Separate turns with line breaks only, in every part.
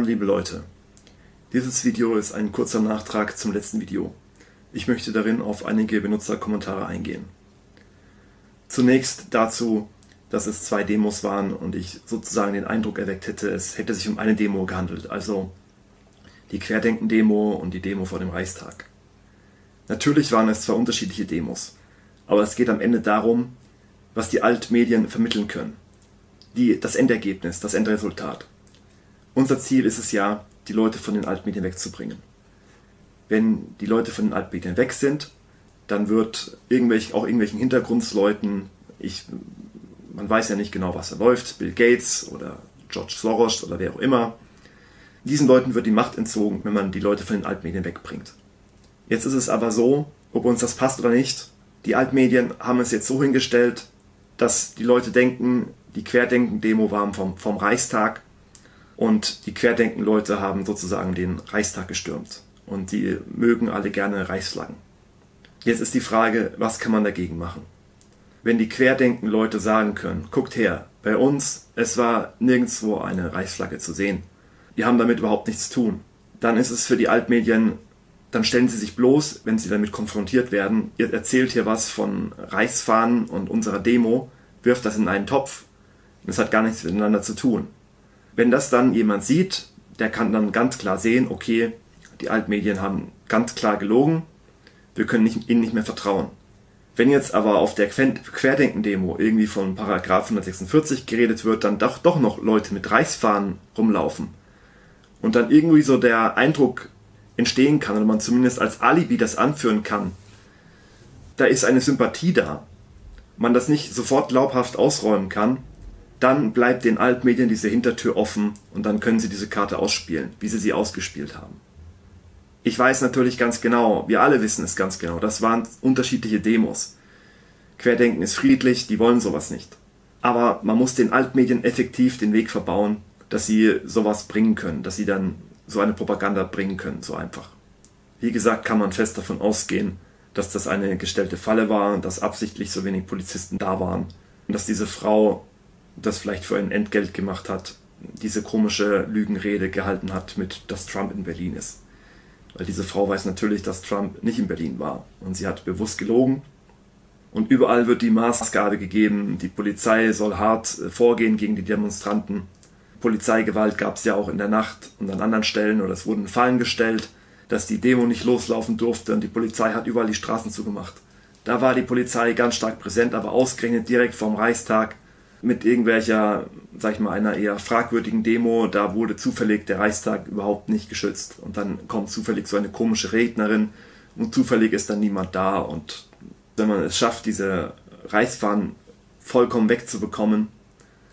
Hallo liebe Leute, dieses Video ist ein kurzer Nachtrag zum letzten Video. Ich möchte darin auf einige Benutzerkommentare eingehen. Zunächst dazu, dass es zwei Demos waren und ich sozusagen den Eindruck erweckt hätte, es hätte sich um eine Demo gehandelt, also die Querdenken-Demo und die Demo vor dem Reichstag. Natürlich waren es zwei unterschiedliche Demos, aber es geht am Ende darum, was die Altmedien vermitteln können. Die, das Endergebnis, das Endresultat. Unser Ziel ist es ja, die Leute von den Altmedien wegzubringen. Wenn die Leute von den Altmedien weg sind, dann wird irgendwelch, auch irgendwelchen Hintergrundsleuten, ich, man weiß ja nicht genau, was da läuft, Bill Gates oder George Soros oder wer auch immer, diesen Leuten wird die Macht entzogen, wenn man die Leute von den Altmedien wegbringt. Jetzt ist es aber so, ob uns das passt oder nicht, die Altmedien haben es jetzt so hingestellt, dass die Leute denken, die Querdenken-Demo war vom, vom Reichstag und die Querdenken-Leute haben sozusagen den Reichstag gestürmt. Und die mögen alle gerne Reichsflaggen. Jetzt ist die Frage, was kann man dagegen machen? Wenn die Querdenken-Leute sagen können, guckt her, bei uns, es war nirgendwo eine Reichsflagge zu sehen. Wir haben damit überhaupt nichts zu tun. Dann ist es für die Altmedien, dann stellen sie sich bloß, wenn sie damit konfrontiert werden, ihr erzählt hier was von Reichsfahnen und unserer Demo, wirft das in einen Topf. Das hat gar nichts miteinander zu tun. Wenn das dann jemand sieht, der kann dann ganz klar sehen, okay, die Altmedien haben ganz klar gelogen, wir können nicht, ihnen nicht mehr vertrauen. Wenn jetzt aber auf der Querdenken-Demo irgendwie von Paragraph 146 geredet wird, dann doch, doch noch Leute mit Reichsfahnen rumlaufen. Und dann irgendwie so der Eindruck entstehen kann oder man zumindest als Alibi das anführen kann, da ist eine Sympathie da, man das nicht sofort glaubhaft ausräumen kann, dann bleibt den Altmedien diese Hintertür offen und dann können sie diese Karte ausspielen, wie sie sie ausgespielt haben. Ich weiß natürlich ganz genau, wir alle wissen es ganz genau, das waren unterschiedliche Demos. Querdenken ist friedlich, die wollen sowas nicht. Aber man muss den Altmedien effektiv den Weg verbauen, dass sie sowas bringen können, dass sie dann so eine Propaganda bringen können, so einfach. Wie gesagt, kann man fest davon ausgehen, dass das eine gestellte Falle war, dass absichtlich so wenig Polizisten da waren und dass diese Frau das vielleicht für ein Entgelt gemacht hat, diese komische Lügenrede gehalten hat mit, dass Trump in Berlin ist. Weil diese Frau weiß natürlich, dass Trump nicht in Berlin war. Und sie hat bewusst gelogen. Und überall wird die Maßgabe gegeben, die Polizei soll hart äh, vorgehen gegen die Demonstranten. Polizeigewalt gab es ja auch in der Nacht und an anderen Stellen oder es wurden Fallen gestellt, dass die Demo nicht loslaufen durfte und die Polizei hat überall die Straßen zugemacht. Da war die Polizei ganz stark präsent, aber ausgerechnet direkt vorm Reichstag mit irgendwelcher, sag ich mal, einer eher fragwürdigen Demo, da wurde zufällig der Reichstag überhaupt nicht geschützt. Und dann kommt zufällig so eine komische Rednerin und zufällig ist dann niemand da. Und wenn man es schafft, diese Reichsfahnen vollkommen wegzubekommen,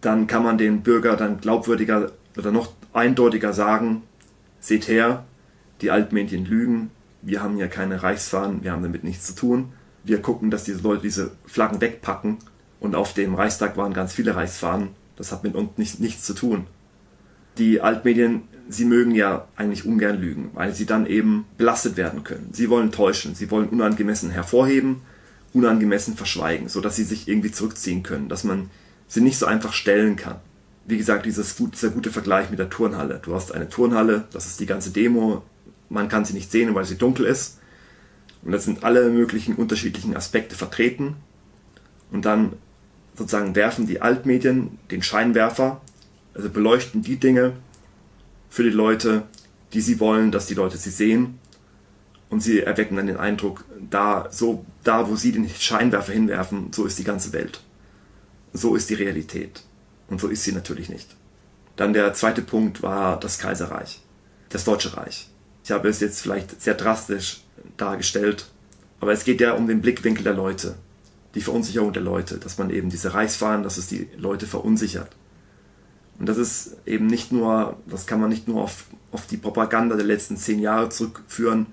dann kann man den Bürger dann glaubwürdiger oder noch eindeutiger sagen, seht her, die Altmedien lügen, wir haben ja keine Reichsfahnen, wir haben damit nichts zu tun. Wir gucken, dass diese Leute diese Flaggen wegpacken und auf dem Reichstag waren ganz viele Reichsfahnen. Das hat mit uns nicht, nichts zu tun. Die Altmedien, sie mögen ja eigentlich ungern lügen, weil sie dann eben belastet werden können. Sie wollen täuschen, sie wollen unangemessen hervorheben, unangemessen verschweigen, sodass sie sich irgendwie zurückziehen können, dass man sie nicht so einfach stellen kann. Wie gesagt, dieses, dieser gute Vergleich mit der Turnhalle. Du hast eine Turnhalle, das ist die ganze Demo, man kann sie nicht sehen, weil sie dunkel ist. Und da sind alle möglichen unterschiedlichen Aspekte vertreten. Und dann sozusagen werfen die Altmedien den Scheinwerfer, also beleuchten die Dinge für die Leute, die sie wollen, dass die Leute sie sehen. Und sie erwecken dann den Eindruck, da, so, da wo sie den Scheinwerfer hinwerfen, so ist die ganze Welt. So ist die Realität. Und so ist sie natürlich nicht. Dann der zweite Punkt war das Kaiserreich, das Deutsche Reich. Ich habe es jetzt vielleicht sehr drastisch dargestellt, aber es geht ja um den Blickwinkel der Leute die Verunsicherung der Leute, dass man eben diese Reichsfahnen, dass es die Leute verunsichert. Und das ist eben nicht nur, das kann man nicht nur auf, auf die Propaganda der letzten zehn Jahre zurückführen,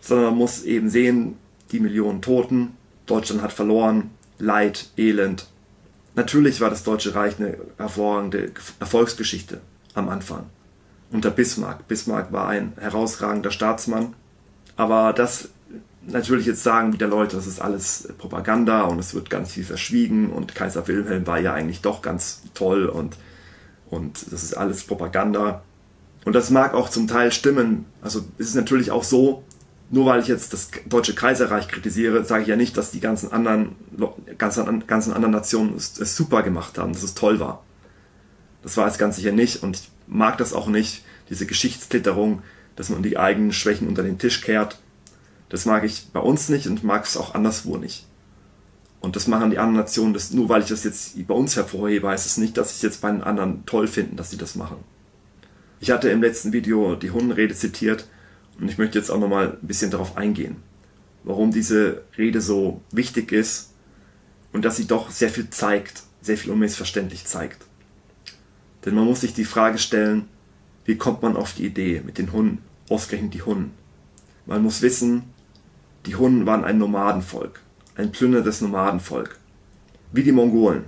sondern man muss eben sehen, die Millionen Toten, Deutschland hat verloren, Leid, Elend. Natürlich war das Deutsche Reich eine hervorragende Erfolgsgeschichte am Anfang. Unter Bismarck. Bismarck war ein herausragender Staatsmann, aber das natürlich jetzt sagen wieder Leute, das ist alles Propaganda und es wird ganz viel verschwiegen und Kaiser Wilhelm war ja eigentlich doch ganz toll und, und das ist alles Propaganda. Und das mag auch zum Teil stimmen. Also es ist natürlich auch so, nur weil ich jetzt das Deutsche Kaiserreich kritisiere, sage ich ja nicht, dass die ganzen anderen, ganzen, ganzen anderen Nationen es, es super gemacht haben, dass es toll war. Das war es ganz sicher nicht und ich mag das auch nicht, diese Geschichtsklitterung, dass man die eigenen Schwächen unter den Tisch kehrt. Das mag ich bei uns nicht und mag es auch anderswo nicht. Und das machen die anderen Nationen, das, nur weil ich das jetzt bei uns hervorhebe, heißt es nicht, dass ich es jetzt bei den anderen toll finde, dass sie das machen. Ich hatte im letzten Video die Hundenrede zitiert und ich möchte jetzt auch nochmal ein bisschen darauf eingehen, warum diese Rede so wichtig ist und dass sie doch sehr viel zeigt, sehr viel unmissverständlich zeigt. Denn man muss sich die Frage stellen, wie kommt man auf die Idee mit den Hunden, ausgerechnet die Hunden? Man muss wissen, die Hunden waren ein Nomadenvolk, ein plünderndes Nomadenvolk, wie die Mongolen.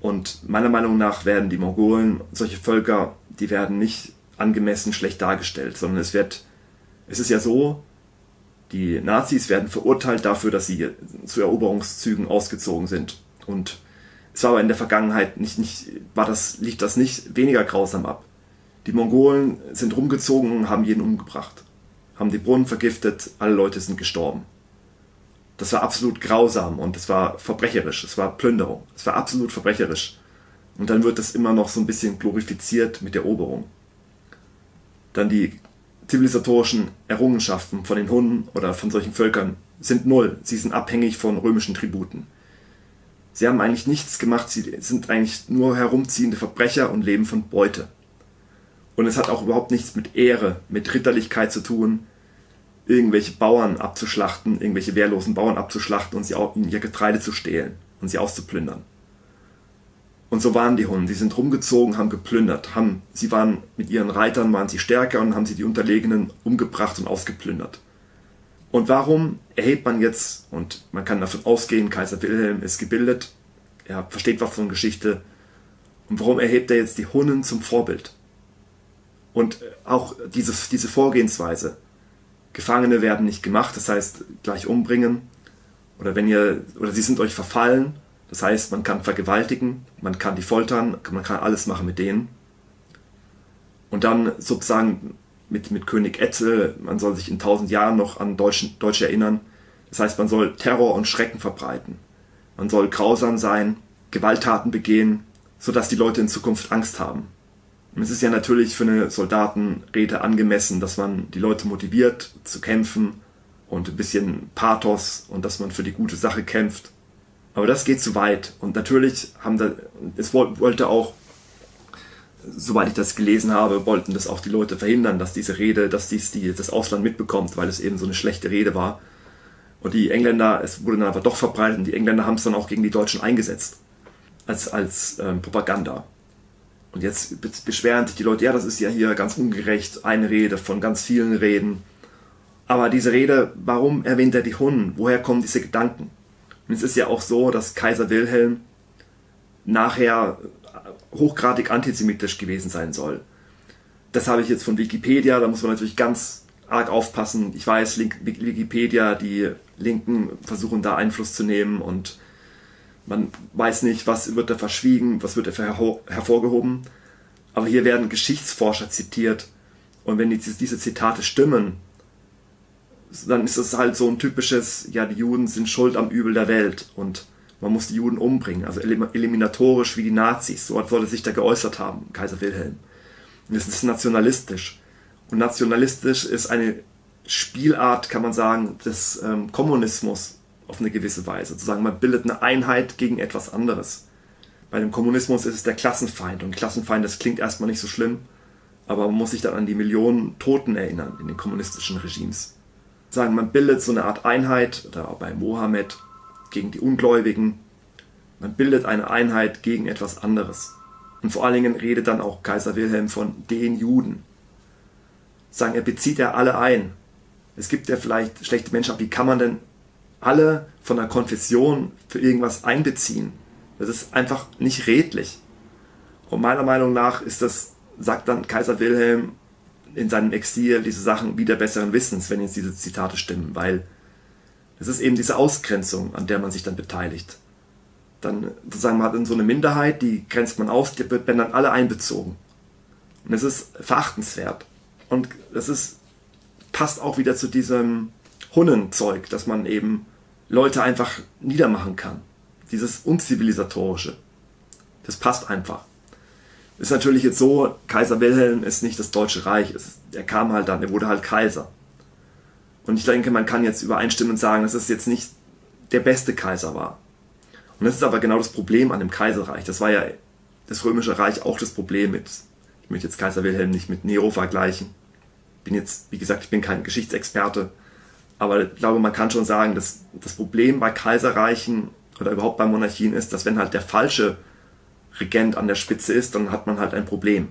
Und meiner Meinung nach werden die Mongolen, solche Völker, die werden nicht angemessen schlecht dargestellt, sondern es wird, es ist ja so, die Nazis werden verurteilt dafür, dass sie zu Eroberungszügen ausgezogen sind. Und es war aber in der Vergangenheit nicht, nicht, war das, liegt das nicht weniger grausam ab. Die Mongolen sind rumgezogen und haben jeden umgebracht, haben die Brunnen vergiftet, alle Leute sind gestorben. Das war absolut grausam und es war verbrecherisch, es war Plünderung, es war absolut verbrecherisch. Und dann wird das immer noch so ein bisschen glorifiziert mit Eroberung dann die zivilisatorischen Errungenschaften von den Hunden oder von solchen Völkern sind null. Sie sind abhängig von römischen Tributen. Sie haben eigentlich nichts gemacht, sie sind eigentlich nur herumziehende Verbrecher und leben von Beute. Und es hat auch überhaupt nichts mit Ehre, mit Ritterlichkeit zu tun, irgendwelche Bauern abzuschlachten, irgendwelche wehrlosen Bauern abzuschlachten und sie auch in ihr Getreide zu stehlen und sie auszuplündern. Und so waren die Hunden. Sie sind rumgezogen, haben geplündert. Haben, sie waren mit ihren Reitern waren sie stärker und haben sie die Unterlegenen umgebracht und ausgeplündert. Und warum erhebt man jetzt, und man kann davon ausgehen, Kaiser Wilhelm ist gebildet, er versteht was von Geschichte, und warum erhebt er jetzt die Hunnen zum Vorbild? Und auch diese, diese Vorgehensweise. Gefangene werden nicht gemacht, das heißt gleich umbringen. Oder wenn ihr, oder sie sind euch verfallen, das heißt, man kann vergewaltigen, man kann die foltern, man kann alles machen mit denen. Und dann sozusagen mit, mit König Etzel, man soll sich in tausend Jahren noch an Deutschen, Deutsche erinnern. Das heißt, man soll Terror und Schrecken verbreiten. Man soll grausam sein, Gewalttaten begehen, sodass die Leute in Zukunft Angst haben. Es ist ja natürlich für eine Soldatenrede angemessen, dass man die Leute motiviert zu kämpfen und ein bisschen Pathos und dass man für die gute Sache kämpft. Aber das geht zu weit. Und natürlich haben da, es wollte auch, soweit ich das gelesen habe, wollten das auch die Leute verhindern, dass diese Rede, dass dies die, das Ausland mitbekommt, weil es eben so eine schlechte Rede war. Und die Engländer, es wurde dann aber doch verbreitet und die Engländer haben es dann auch gegen die Deutschen eingesetzt. Als, als ähm, Propaganda. Und jetzt beschweren sich die Leute, ja, das ist ja hier ganz ungerecht, eine Rede von ganz vielen Reden. Aber diese Rede, warum erwähnt er die Hunden? Woher kommen diese Gedanken? Und es ist ja auch so, dass Kaiser Wilhelm nachher hochgradig antisemitisch gewesen sein soll. Das habe ich jetzt von Wikipedia, da muss man natürlich ganz arg aufpassen. Ich weiß, Wikipedia, die Linken versuchen da Einfluss zu nehmen und man weiß nicht, was wird da verschwiegen, was wird da hervorgehoben. Aber hier werden Geschichtsforscher zitiert und wenn diese Zitate stimmen, dann ist es halt so ein typisches, ja, die Juden sind schuld am Übel der Welt und man muss die Juden umbringen, also eliminatorisch wie die Nazis, so soll es sich da geäußert haben, Kaiser Wilhelm. Und es ist nationalistisch. Und nationalistisch ist eine Spielart, kann man sagen, des ähm, Kommunismus auf eine gewisse Weise. Sozusagen, man bildet eine Einheit gegen etwas anderes. Bei dem Kommunismus ist es der Klassenfeind. Und Klassenfeind, das klingt erstmal nicht so schlimm, aber man muss sich dann an die Millionen Toten erinnern in den kommunistischen Regimes sagen, man bildet so eine Art Einheit, oder bei Mohammed gegen die Ungläubigen, man bildet eine Einheit gegen etwas anderes. Und vor allen Dingen redet dann auch Kaiser Wilhelm von den Juden. Sagen, er bezieht ja alle ein. Es gibt ja vielleicht schlechte Menschen, aber wie kann man denn alle von der Konfession für irgendwas einbeziehen? Das ist einfach nicht redlich. Und meiner Meinung nach ist das, sagt dann Kaiser Wilhelm, in seinem Exil diese Sachen wieder besseren Wissens, wenn jetzt diese Zitate stimmen, weil es ist eben diese Ausgrenzung, an der man sich dann beteiligt. Dann sozusagen man hat dann so eine Minderheit, die grenzt man aus, die werden dann alle einbezogen. Und es ist verachtenswert. Und das ist, passt auch wieder zu diesem Hunnenzeug, dass man eben Leute einfach niedermachen kann. Dieses Unzivilisatorische. Das passt einfach. Ist natürlich jetzt so, Kaiser Wilhelm ist nicht das Deutsche Reich. Er kam halt dann, er wurde halt Kaiser. Und ich denke, man kann jetzt übereinstimmen und sagen, dass es jetzt nicht der beste Kaiser war. Und das ist aber genau das Problem an dem Kaiserreich. Das war ja das Römische Reich auch das Problem mit, ich möchte jetzt Kaiser Wilhelm nicht mit Nero vergleichen. Bin jetzt, wie gesagt, ich bin kein Geschichtsexperte, aber ich glaube, man kann schon sagen, dass das Problem bei Kaiserreichen oder überhaupt bei Monarchien ist, dass wenn halt der falsche Regent an der Spitze ist, dann hat man halt ein Problem.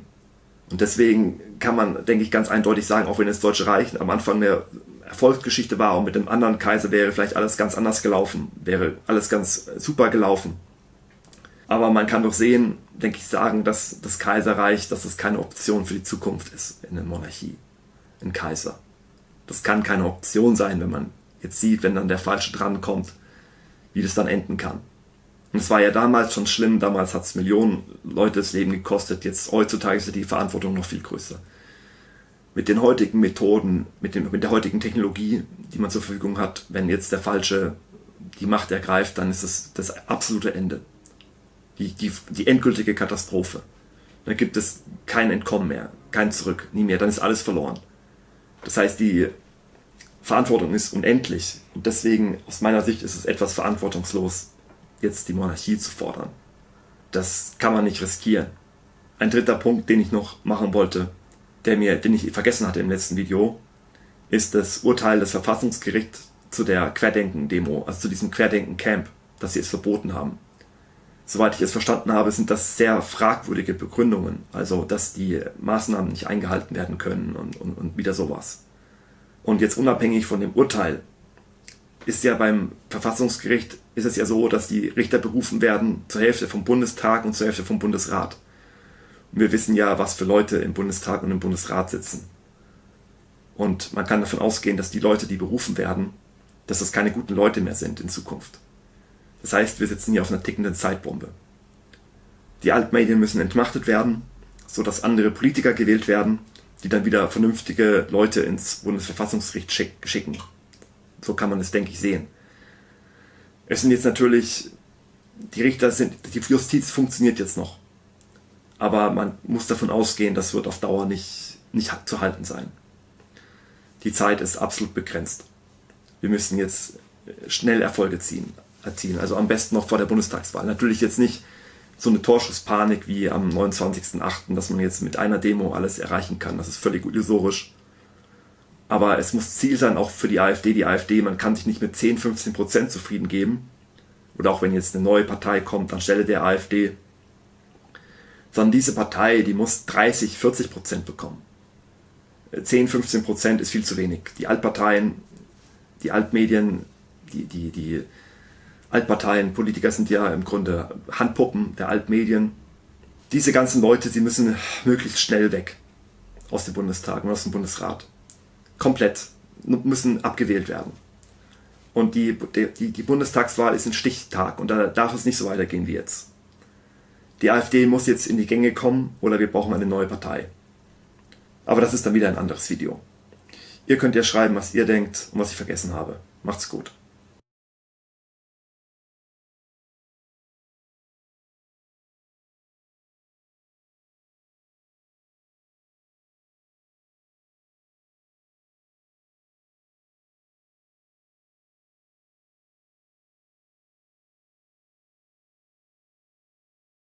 Und deswegen kann man, denke ich, ganz eindeutig sagen, auch wenn das Deutsche Reich am Anfang der Erfolgsgeschichte war und mit dem anderen Kaiser wäre vielleicht alles ganz anders gelaufen, wäre alles ganz super gelaufen. Aber man kann doch sehen, denke ich, sagen, dass das Kaiserreich, dass das keine Option für die Zukunft ist in der Monarchie, ein Kaiser. Das kann keine Option sein, wenn man jetzt sieht, wenn dann der Falsche drankommt, wie das dann enden kann. Und es war ja damals schon schlimm, damals hat es Millionen Leute das Leben gekostet, jetzt heutzutage ist die Verantwortung noch viel größer. Mit den heutigen Methoden, mit, dem, mit der heutigen Technologie, die man zur Verfügung hat, wenn jetzt der Falsche die Macht ergreift, dann ist es das absolute Ende. Die, die, die endgültige Katastrophe. Dann gibt es kein Entkommen mehr, kein Zurück, nie mehr, dann ist alles verloren. Das heißt, die Verantwortung ist unendlich und deswegen aus meiner Sicht ist es etwas verantwortungslos, jetzt die Monarchie zu fordern. Das kann man nicht riskieren. Ein dritter Punkt, den ich noch machen wollte, der mir, den ich vergessen hatte im letzten Video, ist das Urteil des Verfassungsgerichts zu der Querdenken-Demo, also zu diesem Querdenken-Camp, das sie es verboten haben. Soweit ich es verstanden habe, sind das sehr fragwürdige Begründungen, also dass die Maßnahmen nicht eingehalten werden können und, und, und wieder sowas. Und jetzt unabhängig von dem Urteil ist ja beim Verfassungsgericht ist es ja so, dass die Richter berufen werden zur Hälfte vom Bundestag und zur Hälfte vom Bundesrat. Und wir wissen ja, was für Leute im Bundestag und im Bundesrat sitzen. Und man kann davon ausgehen, dass die Leute, die berufen werden, dass das keine guten Leute mehr sind in Zukunft. Das heißt, wir sitzen hier auf einer tickenden Zeitbombe. Die Altmedien müssen entmachtet werden, sodass andere Politiker gewählt werden, die dann wieder vernünftige Leute ins Bundesverfassungsgericht schicken. So kann man es, denke ich, sehen. Es sind jetzt natürlich, die Richter sind, die Justiz funktioniert jetzt noch. Aber man muss davon ausgehen, das wird auf Dauer nicht, nicht zu halten sein. Die Zeit ist absolut begrenzt. Wir müssen jetzt schnell Erfolge ziehen, erzielen. Also am besten noch vor der Bundestagswahl. Natürlich jetzt nicht so eine Torschusspanik wie am 29.08., dass man jetzt mit einer Demo alles erreichen kann. Das ist völlig illusorisch. Aber es muss Ziel sein, auch für die AfD. Die AfD, man kann sich nicht mit 10, 15 Prozent zufrieden geben. Oder auch wenn jetzt eine neue Partei kommt anstelle der AfD. Sondern diese Partei, die muss 30, 40 Prozent bekommen. 10, 15 Prozent ist viel zu wenig. Die Altparteien, die Altmedien, die, die, die Altparteien, Politiker sind ja im Grunde Handpuppen der Altmedien. Diese ganzen Leute, sie müssen möglichst schnell weg aus dem Bundestag und aus dem Bundesrat komplett, müssen abgewählt werden. Und die, die, die Bundestagswahl ist ein Stichtag und da darf es nicht so weitergehen wie jetzt. Die AfD muss jetzt in die Gänge kommen oder wir brauchen eine neue Partei. Aber das ist dann wieder ein anderes Video. Ihr könnt ja schreiben, was ihr denkt und was ich vergessen habe. Macht's gut.